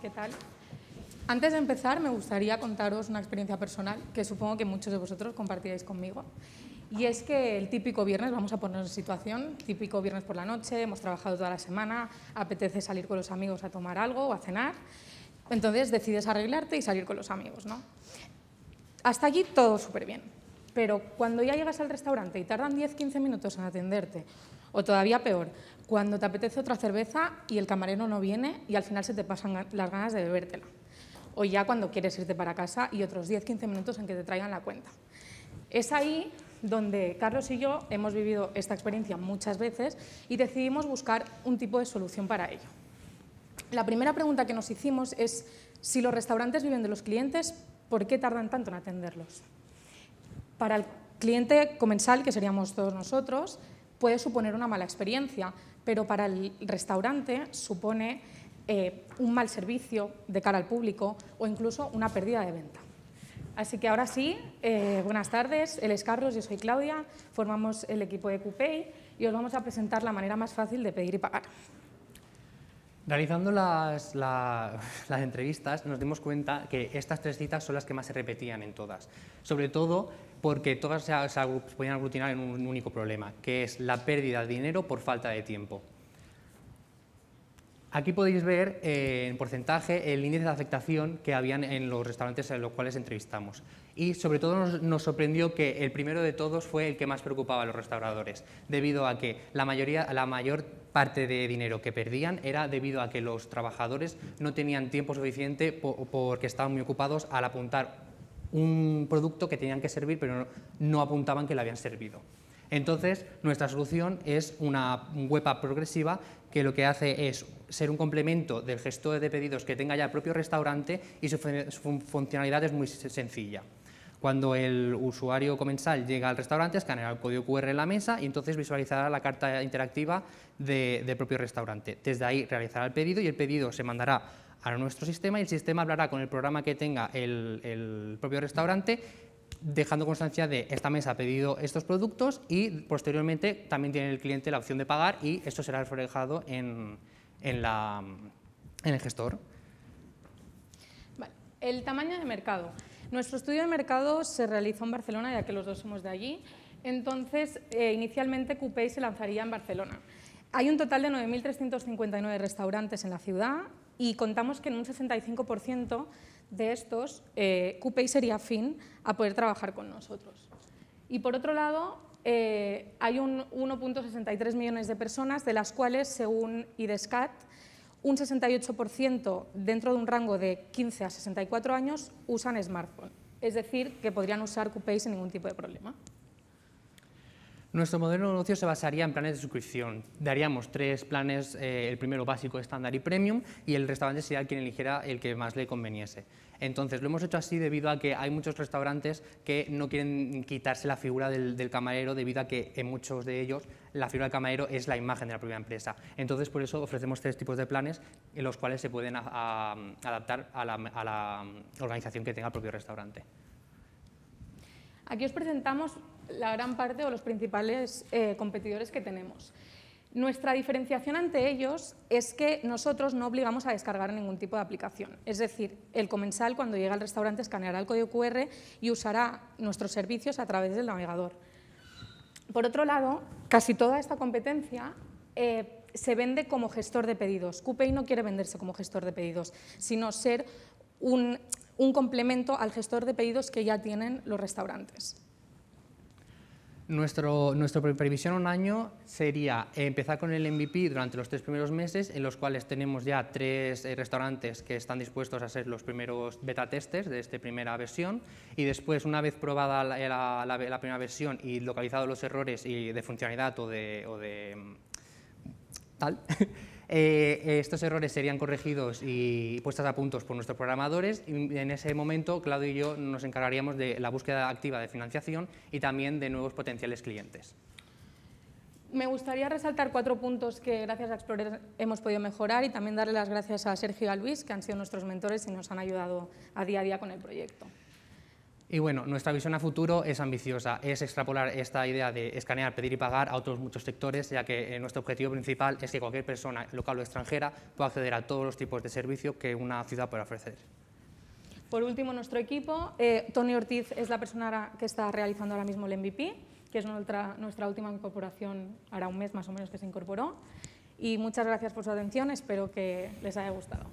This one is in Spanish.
¿qué tal? Antes de empezar, me gustaría contaros una experiencia personal que supongo que muchos de vosotros compartiréis conmigo. Y es que el típico viernes, vamos a ponernos en situación, típico viernes por la noche, hemos trabajado toda la semana, apetece salir con los amigos a tomar algo o a cenar, entonces decides arreglarte y salir con los amigos, ¿no? Hasta allí todo súper bien, pero cuando ya llegas al restaurante y tardan 10-15 minutos en atenderte, o todavía peor, cuando te apetece otra cerveza y el camarero no viene y al final se te pasan las ganas de bebértela o ya cuando quieres irte para casa y otros 10-15 minutos en que te traigan la cuenta. Es ahí donde Carlos y yo hemos vivido esta experiencia muchas veces y decidimos buscar un tipo de solución para ello. La primera pregunta que nos hicimos es si los restaurantes viven de los clientes, ¿por qué tardan tanto en atenderlos? Para el cliente comensal, que seríamos todos nosotros, puede suponer una mala experiencia, pero para el restaurante supone eh, un mal servicio de cara al público o incluso una pérdida de venta. Así que ahora sí, eh, buenas tardes, él es Carlos, yo soy Claudia, formamos el equipo de Coupay y os vamos a presentar la manera más fácil de pedir y pagar. Realizando las, las, entrevistas nos dimos cuenta que estas tres citas son las que más se repetían en todas, sobre todo porque todas se, se podían aglutinar en un único problema, que es la pérdida de dinero por falta de tiempo. Aquí podéis ver eh, en porcentaje el índice de afectación que habían en los restaurantes en los cuales entrevistamos. Y sobre todo nos, sorprendió que el primero de todos fue el que más preocupaba a los restauradores, debido a que la, mayoría, la mayor parte de dinero que perdían era debido a que los trabajadores no tenían tiempo suficiente porque estaban muy ocupados al apuntar un producto que tenían que servir, pero no apuntaban que lo habían servido. Entonces, nuestra solución es una web app progresiva que lo que hace es ser un complemento del gestor de pedidos que tenga ya el propio restaurante y su, funcionalidad es muy sencilla. Cuando el usuario comensal llega al restaurante, escaneará el código QR en la mesa y entonces visualizará la carta interactiva del propio restaurante. Desde ahí realizará el pedido y el pedido se mandará a nuestro sistema y el sistema hablará con el programa que tenga el propio restaurante dejando constancia de esta mesa ha pedido estos productos y posteriormente también tiene el cliente la opción de pagar y esto será reflejado en, el gestor. El tamaño de mercado. Nuestro estudio de mercado se realizó en Barcelona, ya que los dos somos de allí. Entonces, eh, inicialmente Coupé se lanzaría en Barcelona. Hay un total de 9.359 restaurantes en la ciudad y contamos que en un 65% de estos, eh, sería afín a poder trabajar con nosotros. Y por otro lado, eh, hay un 1.63 millones de personas, de las cuales, según IDESCAT, un 68% dentro de un rango de 15 a 64 años usan smartphone. Es decir, que podrían usar Coupay sin ningún tipo de problema. Nuestro modelo de negocio se basaría en planes de suscripción. Daríamos tres planes, eh, el primero básico, estándar y premium, y el restaurante sería quien eligiera el que más le conveniese. Entonces, lo hemos hecho así debido a que hay muchos restaurantes que no quieren quitarse la figura del, camarero debido a que en muchos de ellos la figura del camarero es la imagen de la propia empresa. Entonces, por eso ofrecemos tres tipos de planes en los cuales se pueden adaptar a la, organización que tenga el propio restaurante. Aquí os presentamos la gran parte o los principales eh, competidores que tenemos. Nuestra diferenciación ante ellos es que nosotros no obligamos a descargar ningún tipo de aplicación. Es decir, el comensal cuando llega al restaurante escaneará el código QR y usará nuestros servicios a través del navegador. Por otro lado, casi toda esta competencia eh, se vende como gestor de pedidos. Coupay no quiere venderse como gestor de pedidos, sino ser un complemento al gestor de pedidos que ya tienen los restaurantes. Nuestro, nuestra previsión un año sería empezar con el MVP durante los tres primeros meses, en los cuales tenemos ya tres eh, restaurantes que están dispuestos a ser los primeros beta testers de esta primera versión, y después, una vez probada la, la, primera versión y localizados los errores y de funcionalidad o de, o de mm, tal, Eh, estos errores serían corregidos y puestos a puntos por nuestros programadores y en ese momento Claudio y yo nos encargaríamos de la búsqueda activa de financiación y también de nuevos potenciales clientes. Me gustaría resaltar cuatro puntos que gracias a Explorer hemos podido mejorar y también darle las gracias a Sergio y a Luis, que han sido nuestros mentores y nos han ayudado a día a día con el proyecto. Y bueno, nuestra visión a futuro es ambiciosa, es extrapolar esta idea de escanear, pedir y pagar a otros muchos sectores, ya que eh, nuestro objetivo principal es que cualquier persona, local o extranjera, pueda acceder a todos los tipos de servicio que una ciudad puede ofrecer. Por último, nuestro equipo, eh, Tony Ortiz es la persona que está realizando ahora mismo el MVP, que es nuestra, nuestra última incorporación, hará un mes más o menos que se incorporó. Y muchas gracias por su atención, espero que les haya gustado.